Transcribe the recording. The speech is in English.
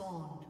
Spawned.